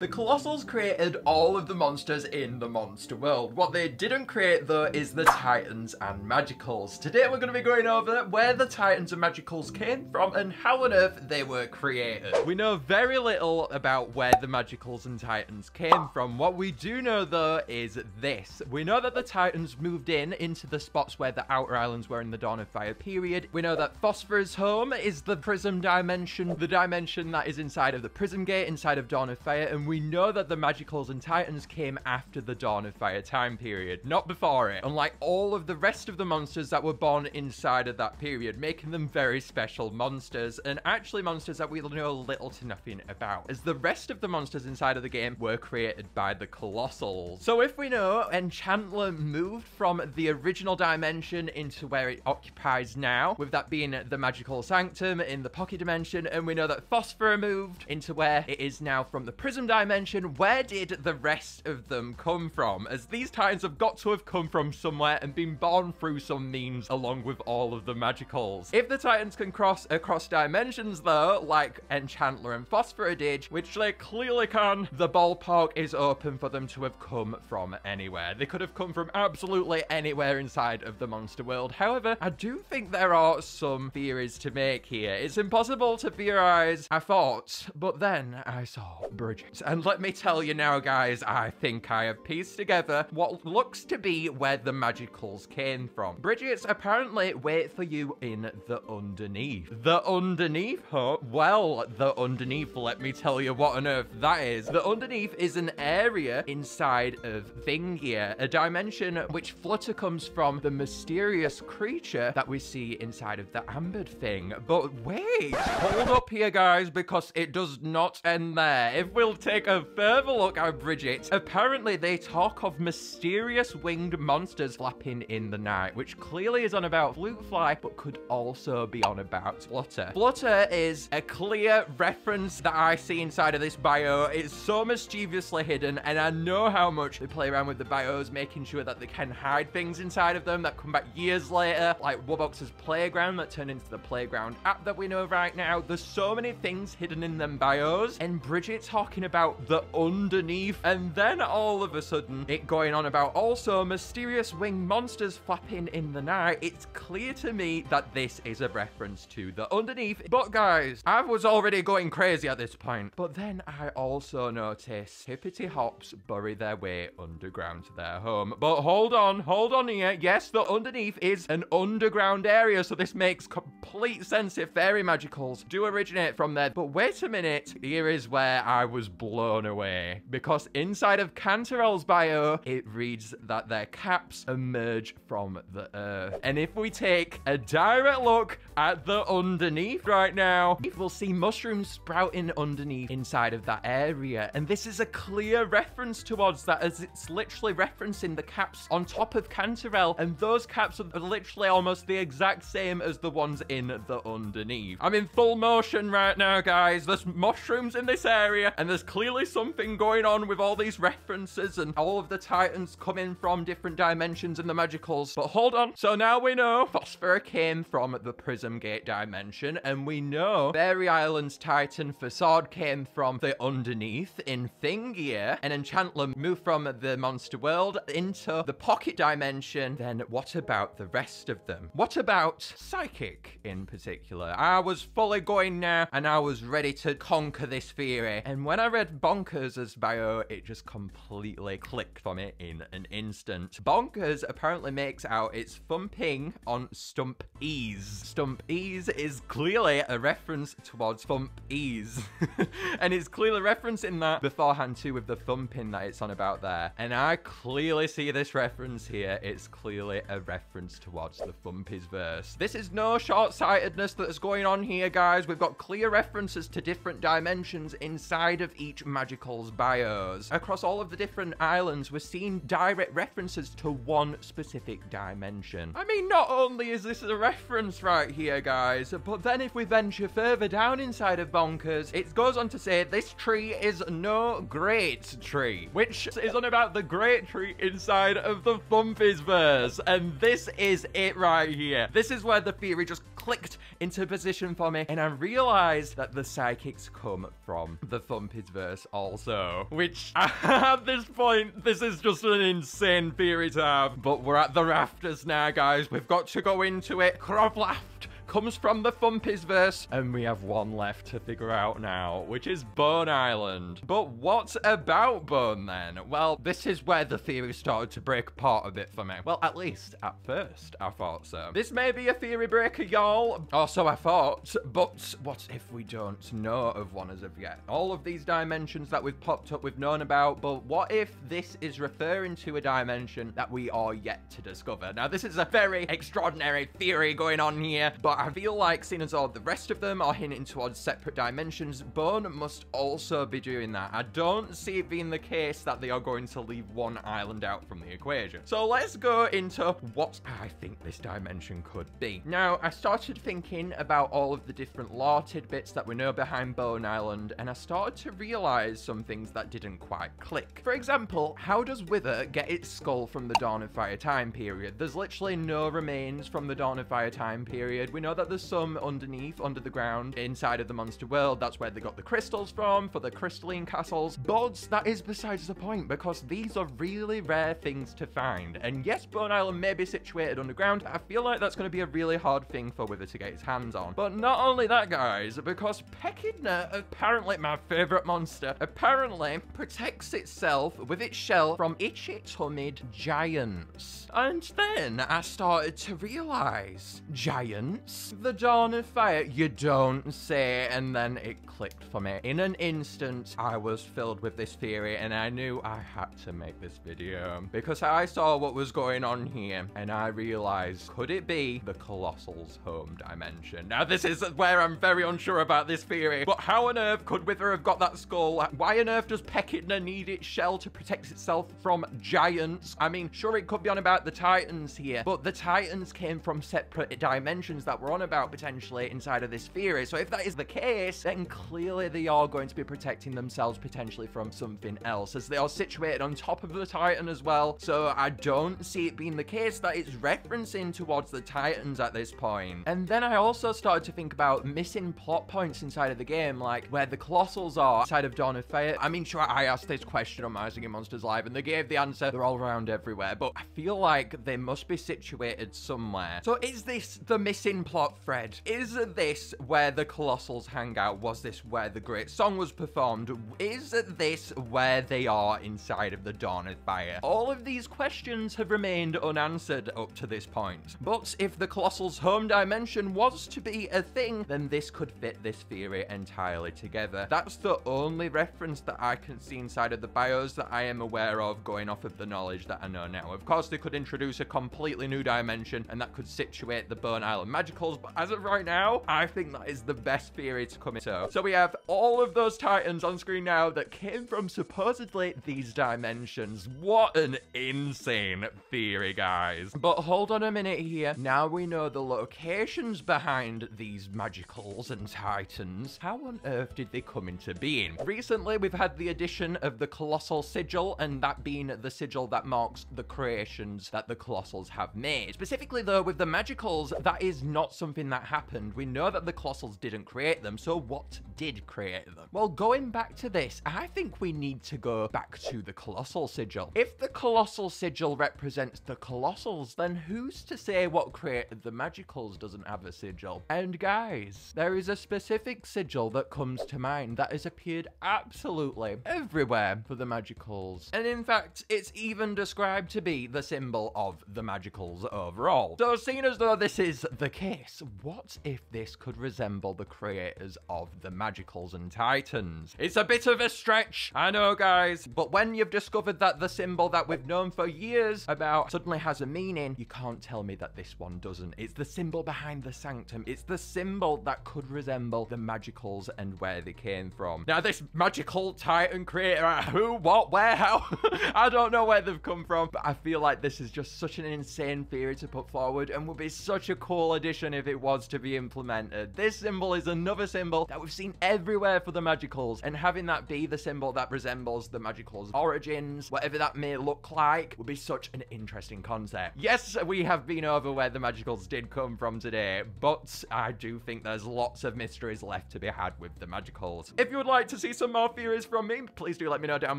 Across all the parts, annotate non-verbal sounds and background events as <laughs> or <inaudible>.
The Colossals created all of the monsters in the monster world. What they didn't create though is the Titans and Magicals. Today we're going to be going over where the Titans and Magicals came from and how on earth they were created. We know very little about where the Magicals and Titans came from. What we do know though is this. We know that the Titans moved in into the spots where the Outer Islands were in the Dawn of Fire period. We know that Phosphorus home is the Prism dimension, the dimension that is inside of the Prism Gate, inside of Dawn of Fire, and we know that the Magicals and Titans came after the Dawn of Fire time period, not before it, unlike all of the rest of the monsters that were born inside of that period, making them very special monsters, and actually monsters that we know little to nothing about, as the rest of the monsters inside of the game were created by the Colossals. So if we know Enchantler moved from the original dimension into where it occupies now, with that being the Magical Sanctum in the Pocket Dimension, and we know that Phosphor moved into where it is now from the Prism Dimension, where did the rest of them come from? As these titans have got to have come from somewhere and been born through some means along with all of the magicals. If the titans can cross across dimensions though, like Enchantler and Phosphor did, which they clearly can, the ballpark is open for them to have come from anywhere. They could have come from absolutely anywhere inside of the monster world. However, I do think there are some theories to make here. It's impossible to theorize, I thought, but then I saw Bridget. And let me tell you now, guys, I think I have pieced together what looks to be where the magicals came from. Bridget's apparently wait for you in the underneath. The underneath, huh? Well, the underneath, let me tell you what on earth that is. The underneath is an area inside of Thingia, a dimension which Flutter comes from the mysterious creature that we see inside of the Ambered thing. But wait, hold up here, guys, because it does not end there. If we'll take a further look at Bridget, apparently they talk of mysterious winged monsters flapping in the night, which clearly is on about Floot Fly, but could also be on about Flutter. Flutter is a clear reference that I see inside of this bio. It's so mischievously hidden, and I know how much they play around with the bios, making sure that they can hide things inside of them that come back years later, like Wubbox's Playground that turned into the Playground app that we know right now. There's so many things hidden in them bios, and Bridget talking about the underneath. And then all of a sudden, it going on about also mysterious winged monsters flapping in the night. It's clear to me that this is a reference to the underneath. But guys, I was already going crazy at this point. But then I also noticed hippity hops bury their way underground to their home. But hold on, hold on here. Yes, the underneath is an underground area, so this makes complete sense if fairy magicals do originate from there. But wait a minute, here is where I was blown away away because inside of Cantorell's bio, it reads that their caps emerge from the earth. And if we take a direct look at the underneath right now, we'll see mushrooms sprouting underneath inside of that area. And this is a clear reference towards that as it's literally referencing the caps on top of Cantorell. And those caps are literally almost the exact same as the ones in the underneath. I'm in full motion right now, guys. There's mushrooms in this area and there's clearly something going on with all these references and all of the titans coming from different dimensions in the magicals. But hold on. So now we know Phosphor came from the Prism Gate dimension, and we know Faerie Island's Titan Facade came from the underneath in Thingia, and Enchantler moved from the monster world into the pocket dimension. Then what about the rest of them? What about Psychic in particular? I was fully going now, and I was ready to conquer this theory. And when I read Bonkers as bio, it just completely clicked for me in an instant. Bonkers apparently makes out its thumping on Stump Ease. Stump Ease is clearly a reference towards Thump Ease. <laughs> and it's clearly referencing that beforehand too with the thumping that it's on about there. And I clearly see this reference here. It's clearly a reference towards the Thumpies verse. This is no short-sightedness that's going on here, guys. We've got clear references to different dimensions inside of each magical bios. Across all of the different islands, we're seeing direct references to one specific dimension. I mean, not only is this a reference right here, guys, but then if we venture further down inside of Bonkers, it goes on to say this tree is no great tree, which is on about the great tree inside of the Thumpies verse. And this is it right here. This is where the theory just clicked into position for me, and I realized that the psychics come from the Thumpies verse also, which <laughs> at this point, this is just an insane theory to have. But we're at the rafters now, guys. We've got to go into it. Croplaft comes from the Thumpies verse, and we have one left to figure out now, which is Bone Island. But what about Bone then? Well, this is where the theory started to break apart a bit for me. Well, at least at first, I thought so. This may be a theory breaker, y'all, or so I thought, but what if we don't know of one as of yet? All of these dimensions that we've popped up, we've known about, but what if this is referring to a dimension that we are yet to discover? Now, this is a very extraordinary theory going on here, but I feel like, seeing as all the rest of them are hinting towards separate dimensions, Bone must also be doing that. I don't see it being the case that they are going to leave one island out from the equation. So let's go into what I think this dimension could be. Now, I started thinking about all of the different lore tidbits that we know behind Bone Island, and I started to realize some things that didn't quite click. For example, how does Wither get its skull from the Dawn of Fire time period? There's literally no remains from the Dawn of Fire time period. We know that there's some underneath, under the ground, inside of the monster world. That's where they got the crystals from, for the crystalline castles. But that is besides the point, because these are really rare things to find. And yes, Bone Island may be situated underground. I feel like that's going to be a really hard thing for Wither to get his hands on. But not only that, guys, because Peckidna, apparently my favorite monster, apparently protects itself with its shell from itchy tummied giants. And then I started to realize giants? The Dawn of Fire? You don't say. And then it clicked for me. In an instant, I was filled with this theory and I knew I had to make this video because I saw what was going on here and I realized, could it be the Colossal's home dimension? Now, this is where I'm very unsure about this theory, but how on earth could Wither have got that skull? Why on earth does Peckidna need its shell to protect itself from giants? I mean, sure, it could be on about the Titans here, but the Titans came from separate dimensions that we're on about potentially inside of this theory. So if that is the case, then clearly they are going to be protecting themselves potentially from something else, as they are situated on top of the Titan as well. So I don't see it being the case that it's referencing towards the Titans at this point. And then I also started to think about missing plot points inside of the game, like where the Colossals are inside of Dawn of Fire. I mean, sure, I asked this question on My Singing Monsters Live, and they gave the answer. They're all around everywhere, but I feel like they must be situated somewhere. So is this the missing plot thread? Is this where the Colossals hang out? Was this where the great song was performed? Is this where they are inside of the Dawn of Fire? All of these questions have remained unanswered up to this point. But if the Colossal's home dimension was to be a thing, then this could fit this theory entirely together. That's the only reference that I can see inside of the bios that I am aware of going off of the knowledge that I know now. Of course, they could introduce a completely new dimension and that could situate the Bone Island Magicals, but as of right now, I think that is the best theory to come into. So we have all of those titans on screen now that came from supposedly these dimensions. What an insane theory, guys. But hold on a minute here. Now we know the locations behind these magicals and titans. How on earth did they come into being? Recently, we've had the addition of the Colossal Sigil, and that being the sigil that marks the creations that the Colossals have made. Specifically, though, with the magicals, that is not something that happened. We know that the Colossals didn't create them, so what did create them? Well, going back to this, I think we need to go back to the Colossal Sigil. If the Colossal Sigil represents the Colossals, then who's to say what created the Magicals doesn't have a sigil? And guys, there is a specific sigil that comes to mind that has appeared absolutely everywhere for the Magicals. And in fact, it's even described to be the symbol of the Magicals overall. So seeing as though this is the case, what if this could resemble the creators of the Magicals and Titans? It's a bit of a stretch, I know guys, but when you've discovered that the symbol that we've known for years about suddenly has a meaning, you can't tell me that this one doesn't. It's the symbol behind the sanctum. It's the symbol that could resemble the Magicals and where they came from. Now this magical titan creator, uh, who, what, where, how? <laughs> I don't know where they've come from, but I feel like this is just such an insane theory to put forward and would be such a cool addition solution if it was to be implemented. This symbol is another symbol that we've seen everywhere for the Magicals, and having that be the symbol that resembles the Magicals' origins, whatever that may look like, would be such an interesting concept. Yes, we have been over where the Magicals did come from today, but I do think there's lots of mysteries left to be had with the Magicals. If you would like to see some more theories from me, please do let me know down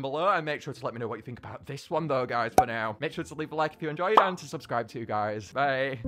below, and make sure to let me know what you think about this one though, guys, for now. Make sure to leave a like if you enjoyed, and to subscribe too, guys. Bye.